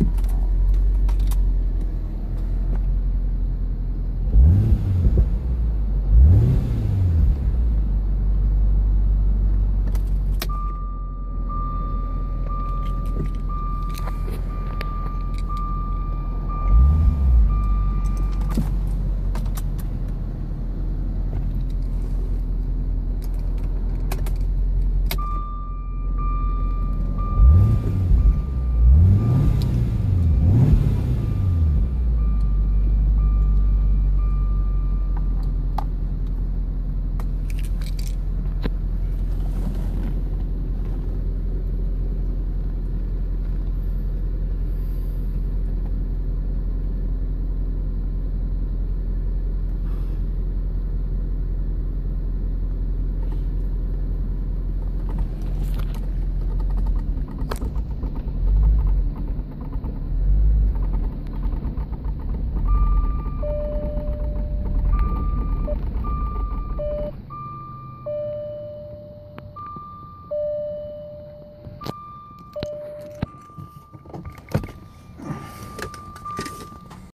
you